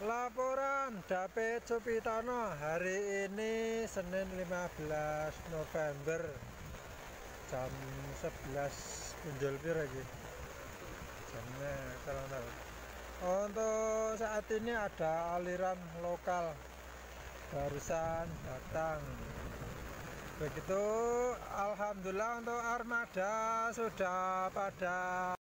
Laporan David Supitano hari ini Senin 15 November. Jam 11 punjul lagi jamnya kalau tahu. Untuk saat ini ada aliran lokal barusan datang. Begitu Alhamdulillah untuk armada sudah pada